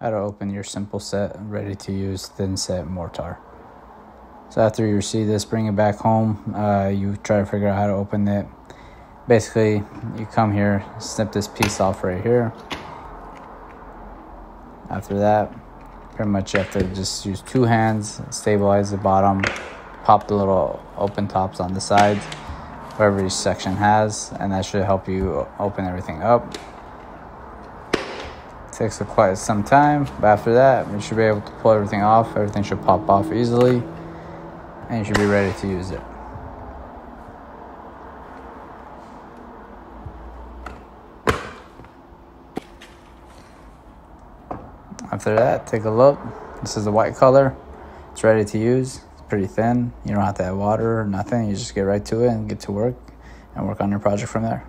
how to open your simple set ready to use thin set mortar. So after you receive this, bring it back home. Uh, you try to figure out how to open it. Basically, you come here, snip this piece off right here. After that, pretty much you have to just use two hands, stabilize the bottom, pop the little open tops on the sides, wherever each section has, and that should help you open everything up takes quite some time but after that you should be able to pull everything off. Everything should pop off easily and you should be ready to use it. After that take a look. This is the white color. It's ready to use. It's pretty thin. You don't have to add water or nothing. You just get right to it and get to work and work on your project from there